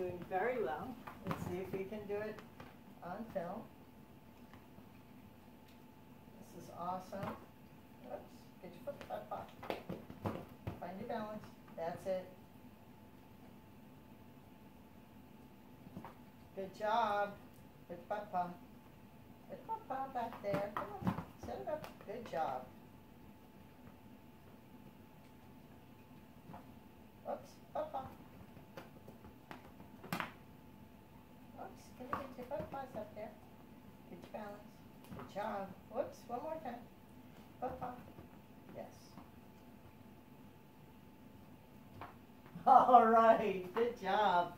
doing very well. Let's see if we can do it on film. This is awesome. Oops, get your foot up. Find your balance. That's it. Good job. Good papa. Good papa back there. Come on, set it up. Good job. Oops, papa. Oops, can you get your foot paws up there? Get your balance. Good job. Whoops, one more time. Papa. Yes. All right, good job.